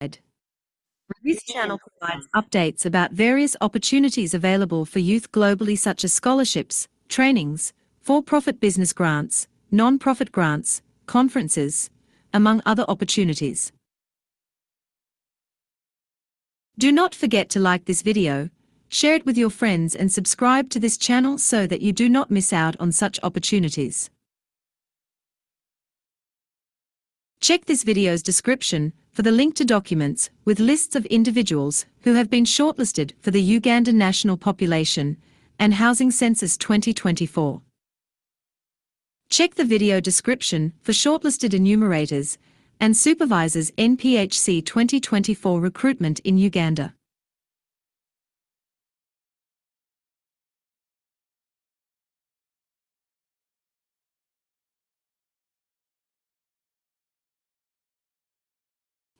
This channel provides updates about various opportunities available for youth globally such as scholarships, trainings, for-profit business grants, non-profit grants, conferences, among other opportunities. Do not forget to like this video, share it with your friends and subscribe to this channel so that you do not miss out on such opportunities. Check this video's description for the link to documents with lists of individuals who have been shortlisted for the Uganda National Population and Housing Census 2024. Check the video description for shortlisted enumerators and supervisors NPHC 2024 recruitment in Uganda.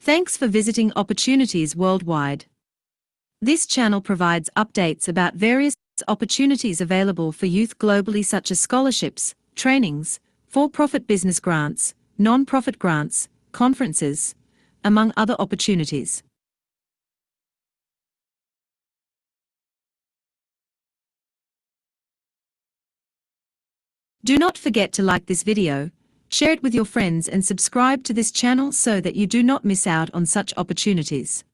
Thanks for visiting Opportunities Worldwide. This channel provides updates about various opportunities available for youth globally such as scholarships, trainings, for-profit business grants, non-profit grants, conferences, among other opportunities. Do not forget to like this video, share it with your friends and subscribe to this channel so that you do not miss out on such opportunities.